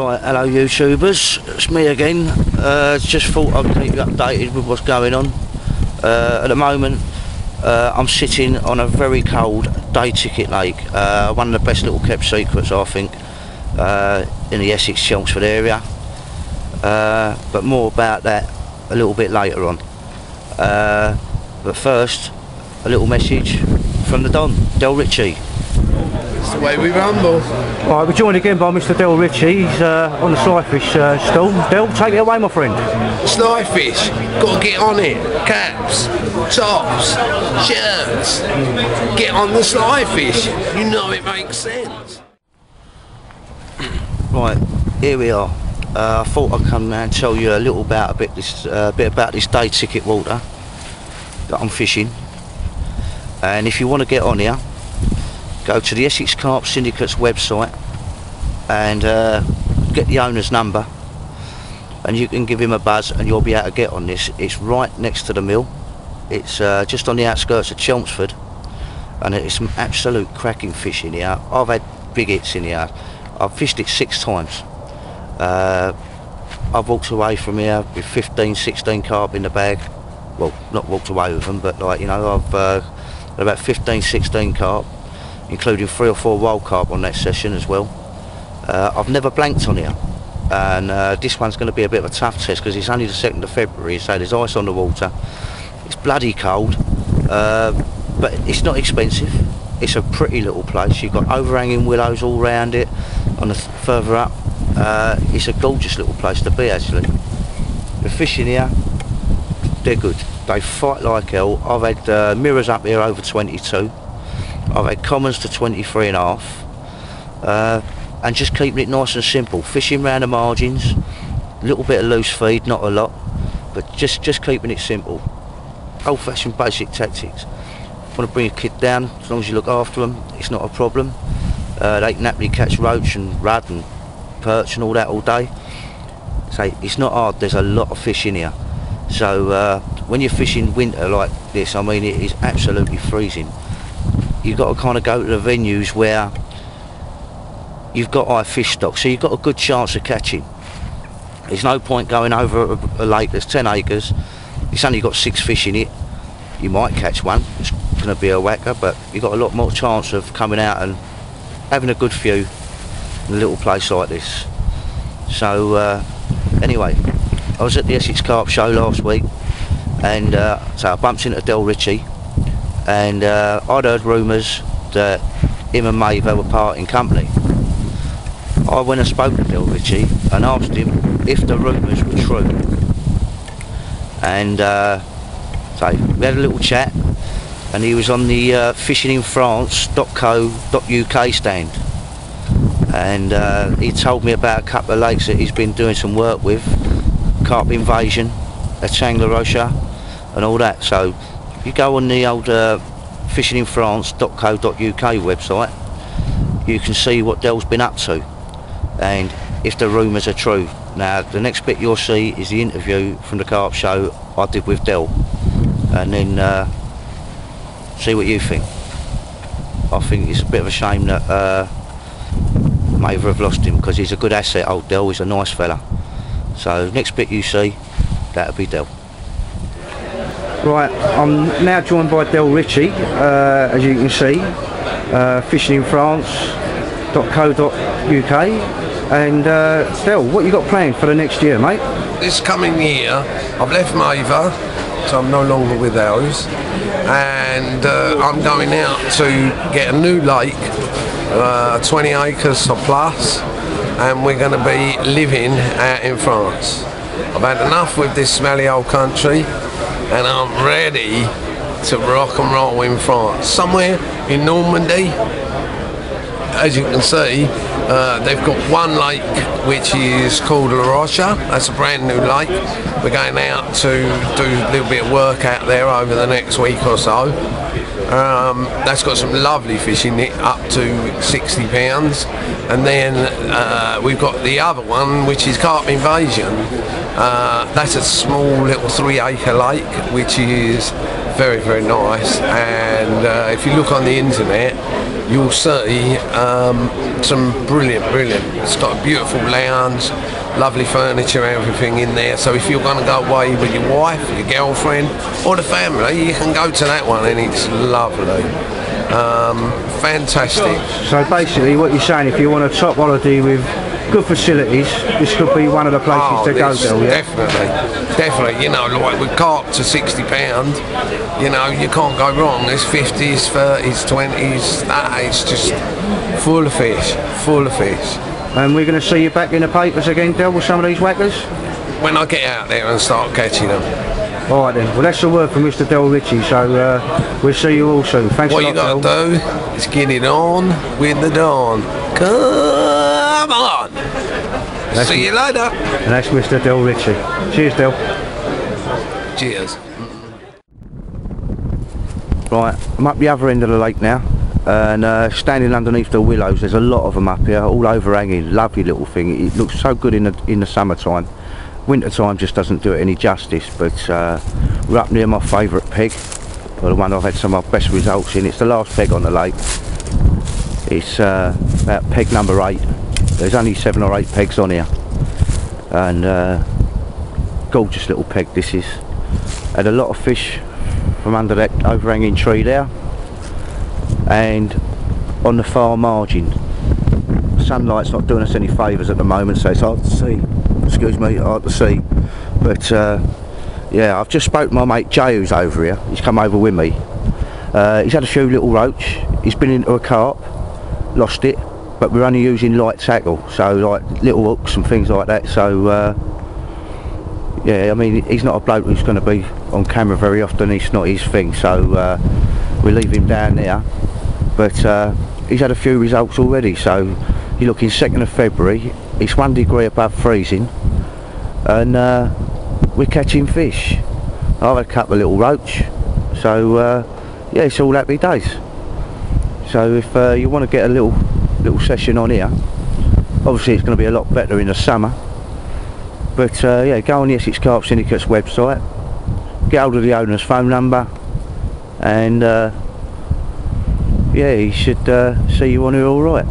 Right, hello YouTubers, it's me again. Uh, just thought I'd keep you updated with what's going on. Uh, at the moment, uh, I'm sitting on a very cold day ticket lake. Uh, one of the best little kept secrets, I think, uh, in the Essex Chelmsford area. Uh, but more about that a little bit later on. But first, a little message from the Don, Del Ritchie. That's the way we rumble. Right, we're joined again by Mr. Del Ritchie. He's uh, on the Slyfish uh, stall. Del, take it away, my friend. Sly fish, gotta get on it. Caps, tops, shirts. Get on the sly fish. You know it makes sense. Right, here we are. Uh, I thought I'd come and tell you a little about a bit this uh, bit about this day ticket water that I'm fishing. And if you want to get on here, go to the Essex Carp Syndicate's website and uh, get the owner's number, and you can give him a buzz, and you'll be able to get on this. It's right next to the mill. It's uh, just on the outskirts of Chelmsford, and it's some absolute cracking fish in here. I've had big hits in here. I've fished it six times. Uh, I've walked away from here with 15, 16 carp in the bag. Well, not walked away with them, but like, you know, I've uh, about 15, 16 carp, including three or four wild carp on that session as well. Uh, I've never blanked on here. And uh, this one's going to be a bit of a tough test because it's only the 2nd of February, so there's ice on the water. It's bloody cold, uh, but it's not expensive. It's a pretty little place. You've got overhanging willows all round it. On the th- further up, uh, it's a gorgeous little place to be actually. The fishing here, they're good. They fight like hell. I've had uh, mirrors up here over 22. I've had commons to 23 and a half. Uh, and just keeping it nice and simple. Fishing round the margins, little bit of loose feed, not a lot, but just just keeping it simple. Old-fashioned basic tactics. Want to bring a kid down, as long as you look after them, it's not a problem. Uh, they can happily catch roach and rudd and perch and all that all day. So it's not hard. There's a lot of fish in here. So uh, when you're fishing winter like this, I mean, it is absolutely freezing. You've got to kind of go to the venues where you've got high fish stock, so you've got a good chance of catching. There's no point going over a, a lake that's 10 acres. It's only got six fish in it. You might catch one. It's going to be a whacker, but you've got a lot more chance of coming out and having a good view in a little place like this. So uh, anyway, I was at the Essex Carp show last week, and uh, so I bumped into Del Ritchie, and uh, I'd heard rumours that him and Maver were parting company. I went and spoke to Bill Ritchie and asked him if the rumours were true. And uh, so we had a little chat, and he was on the uh, fishinginfrance.co.uk stand. And uh, he told me about a couple of lakes that he's been doing some work with, Carp Invasion, Etang La Rocha, and all that. So you go on the old uh, fishinginfrance.co.uk website, you can see what Del's been up to and if the rumours are true. Now, the next bit you'll see is the interview from the Carp Show I did with Dell and then uh, see what you think. I think it's a bit of a shame that uh, Maver have lost him because he's a good asset, old Del. He's a nice fella. So, next bit you see, that'll be Del. Right, I'm now joined by Del Ritchie, uh, as you can see, uh, fishing in France.co.uk. And uh, Del, what you got planned for the next year, mate? This coming year, I've left Maver, so I'm no longer with those, and uh, I'm going out to get a new lake, uh, 20 acres or plus, and we're going to be living out in France. I've had enough with this smelly old country, and I'm ready to rock and roll in France. Somewhere in Normandy, as you can see, uh, they've got one lake which is called La Rocha. That's a brand new lake. We're going out to do a little bit of work out there over the next week or so. Um, that's got some lovely fish in it, up to 60 pounds. And then uh, we've got the other one, which is Carp Invasion. Uh, that's a small little three acre lake, which is very, very nice. And uh, if you look on the internet, you'll see um, some brilliant, brilliant. It's got a beautiful lounge, lovely furniture, everything in there. So if you're going to go away with your wife, your girlfriend, or the family, you can go to that one, and it's lovely. Um, fantastic. So basically, what you're saying, if you want a top holiday with good facilities, this could be one of the places Oh, to go to. Yeah. Definitely, definitely. You know, like with carp to sixty pound, you know, you can't go wrong. There's fifties, thirties, twenties. That it's just full of fish, full of fish. And we're going to see you back in the papers again, Del, with some of these whackers. When I get out there and start catching them, All right then. Well, that's the word from Mr. Del Ritchie. So uh, we'll see you all soon. Thanks what a you got to do is get it on with the dawn. Come on. See you later. And that's Mr. Del Ritchie. Cheers, Del. Cheers. Right, I'm up the other end of the lake now, and uh, standing underneath the willows. There's a lot of them up here, all overhanging. Lovely little thing. It looks so good in the in the summertime. Winter time just doesn't do it any justice. But uh, we're up near my favourite peg, the one I've had some of my best results in. It's the last peg on the lake. It's uh, about peg number eight. There's only seven or eight pegs on here, and uh, gorgeous little peg this is. Had a lot of fish from under that overhanging tree there and on the far margin. Sunlight's not doing us any favours at the moment so it's hard to see. Excuse me hard to see. But uh, yeah I've just spoke to my mate Jay who's over here. He's come over with me. Uh, he's had a few little roach. He's been into a carp. Lost it. But we're only using light tackle so like little hooks and things like that. So uh, yeah, I mean, he's not a bloke who's going to be on camera very often. It's not his thing, so uh, we leave him down there. But uh, he's had a few results already. So you're looking second of February. It's one degree above freezing, and uh, we're catching fish. I've had a couple of little roach, so uh, yeah, it's all happy days. So if uh, you want to get a little little session on here, obviously it's going to be a lot better in the summer. But uh, yeah, go on the Essex Carp Syndicate's website, get hold of the owner's phone number, and uh, yeah, he should uh, see you on here all right.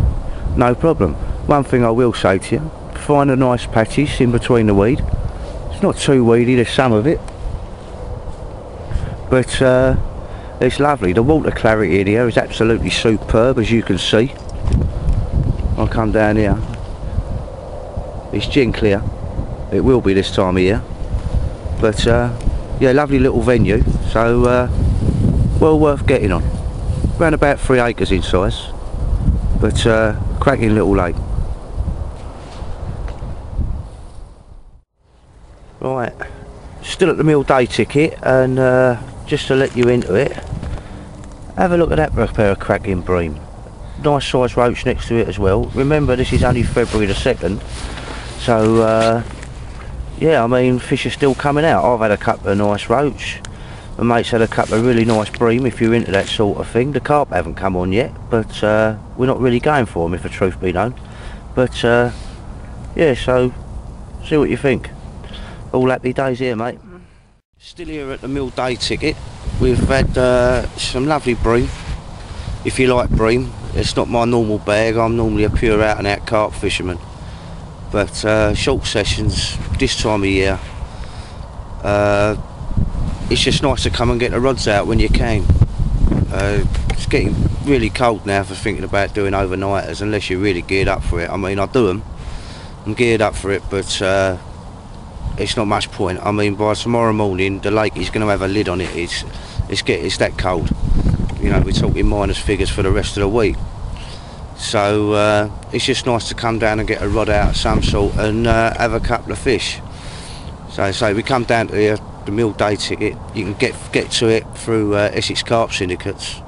No problem. One thing I will say to you, find a nice patches in between the weed. It's not too weedy, there's some of it. But uh, it's lovely. The water clarity in here is absolutely superb, as you can see. I'll come down here. It's gin clear. It will be this time of year. But uh, yeah, lovely little venue. So uh, well worth getting on. Around about three acres in size. But uh, cracking little lake. Right, still at the mill day ticket, and uh, just to let you into it, have a look at that pair of cracking bream. Nice size roach next to it as well. Remember, this is only February the 2nd, so uh, yeah, I mean, fish are still coming out. I've had a couple of nice roach. My mate's had a couple of really nice bream if you're into that sort of thing. The carp haven't come on yet, but uh, we're not really going for them if the truth be known. But uh, yeah, so see what you think. All happy days here, mate. Still here at the mill day ticket. We've had uh, some lovely bream. If you like bream, it's not my normal bag. I'm normally a pure out and out carp fisherman. But uh, short sessions this time of year, uh, it's just nice to come and get the rods out when you can. Uh, it's getting really cold now for thinking about doing overnighters unless you're really geared up for it. I mean, I do them. I'm geared up for it, but uh, it's not much point. I mean, by tomorrow morning, the lake is going to have a lid on it. It's it's get it's that cold. You know, we're talking minus figures for the rest of the week. So uh, it's just nice to come down and get a rod out of some sort and uh, have a couple of fish. So so we come down to the, the mill day ticket. You can get get to it through uh, Essex Carp Syndicates.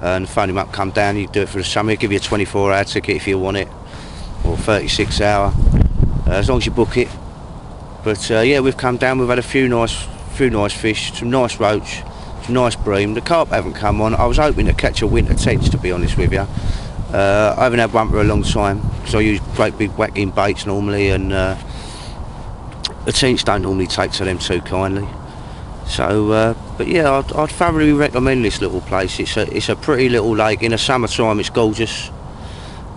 And phone him up, come down. You do it for the summer. Give you a 24-hour ticket if you want it, or 36 hour, uh, as long as you book it. But uh, yeah, we've come down. We've had a few nice, few nice fish, some nice roach, some nice bream. The carp haven't come on. I was hoping to catch a winter tench, to be honest with you. Uh, I haven't had one for a long time because I use great big whacking baits normally, and uh, the tench don't normally take to them too kindly. So, uh, but yeah, I'd, I'd thoroughly recommend this little place. It's a it's a pretty little lake. In the summertime, it's gorgeous.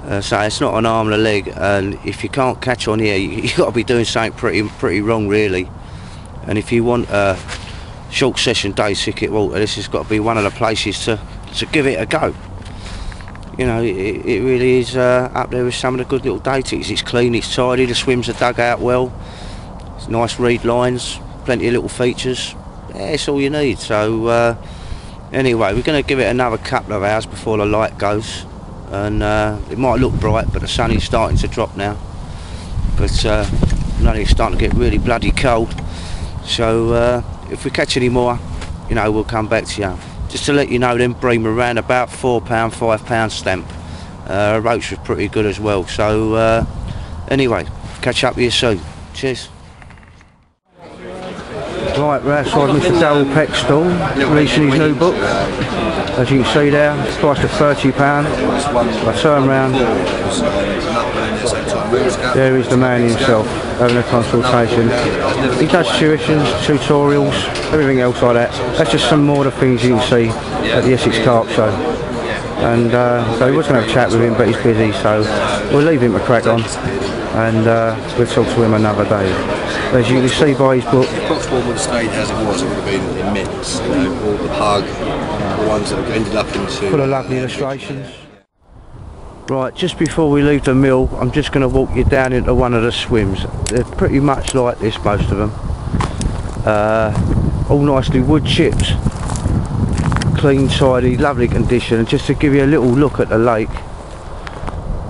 Uh, so it's not an arm and a leg. And if you can't catch on here, you, you've got to be doing something pretty pretty wrong, really. And if you want a short session day ticket water, this has got to be one of the places to to give it a go. You know, it, it really is uh, up there with some of the good little day tickets. It's clean, it's tidy, the swims are dug out well. It's nice reed lines, plenty of little features yeah, it's all you need. So uh, anyway, we're going to give it another couple of hours before the light goes, and uh, it might look bright, but the sun is starting to drop now. But uh, it's starting to get really bloody cold. So uh, if we catch any more, you know, we'll come back to you. Just to let you know, then bream around about four pound, five pound stamp. Uh, roach was pretty good as well. So uh, anyway, catch up with you soon. Cheers. Right, we're outside Mr Darrell Peck's stall, releasing his new book. As you can see there, it's priced at £30. I turn round, there is the man himself, having a consultation. He does tuitions, tutorials, everything else like that. That's just some more of the things you can see at the Essex Carp Show. And uh, so he was going to have a chat with him, but he's busy, so we'll leave him to crack on and uh, we'll talk to him another day. As you can see by his book. If Cotswold would have stayed as it was, it would have been immense. You know, all the pug, the ones that have ended up into... Full of lovely illustrations. Right, just before we leave the mill, I'm just going to walk you down into one of the swims. They're pretty much like this, most of them. Uh, all nicely wood chipped, clean, tidy, lovely condition. And just to give you a little look at the lake,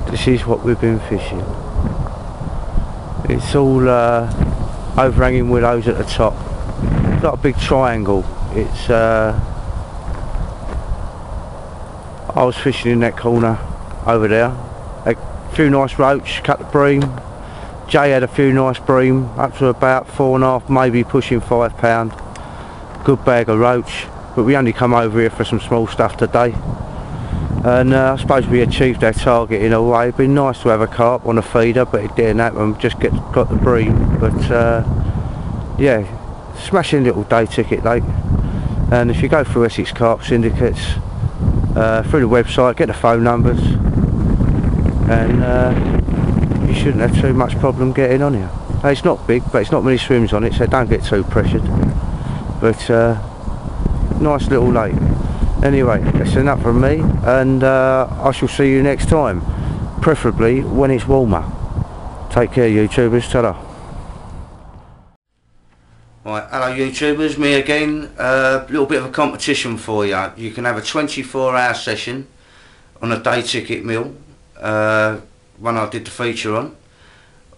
this is what we've been fishing. It's all uh, overhanging willows at the top. It's like a big triangle. It's uh, I was fishing in that corner over there. A few nice roach, cut the bream. Jay had a few nice bream, up to about four and a half, maybe pushing five pound. Good bag of roach, but we only come over here for some small stuff today and uh, I suppose we achieved our target in a way. It'd been nice to have a carp on a feeder but it didn't happen, just get, got the bream but uh, yeah, smashing little day ticket lake and if you go through Essex Carp Syndicates uh, through the website, get the phone numbers and uh, you shouldn't have too much problem getting on here. It's not big but it's not many swims on it so don't get too pressured but uh, nice little lake. Anyway, that's enough from me and uh, I shall see you next time. Preferably when it's warmer. Take care YouTubers, ta-da. Right, hello YouTubers, me again. A uh, little bit of a competition for you. You can have a 24 hour session on a day ticket mill. Uh, one I did the feature on.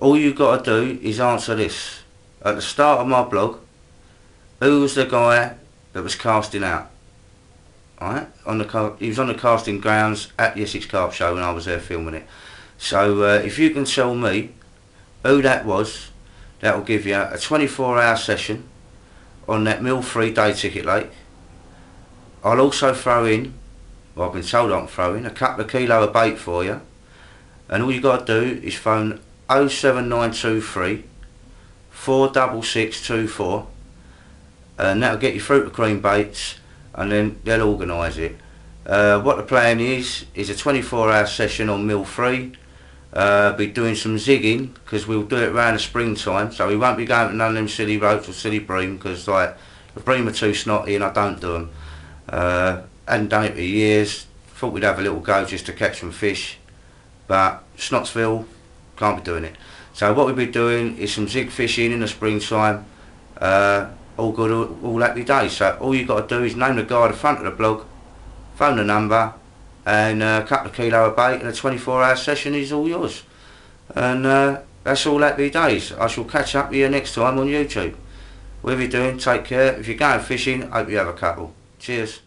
All you've got to do is answer this. At the start of my blog, who was the guy that was casting out? Right? On the he was on the casting grounds at the Essex Carp Show when I was there filming it. So uh, if you can tell me who that was, that will give you a 24 hour session on that mill free day ticket lake. I'll also throw in, well I've been told I'm throwing, a couple of kilo of bait for you. And all you got to do is phone 07923 46624 and that'll get you through to cream baits and then they'll organise it. Uh, what the plan is, is a 24 hour session on mill 3. Uh, be doing some zigging because we'll do it around the springtime so we won't be going to none of them silly roach or silly bream because like the bream are too snotty and I don't do them. Uh, hadn't done it for years, thought we'd have a little go just to catch some fish but Snotsville can't be doing it. So what we'll be doing is some zig fishing in the springtime uh, all good all, all happy days. So all you've got to do is name the guy at the front of the blog, phone the number, and uh, a couple of kilo of bait, and a 24 hour session is all yours. And uh, that's all happy days. I shall catch up with you next time on YouTube. Whatever you're doing, take care. If you're going fishing, hope you have a couple. Cheers.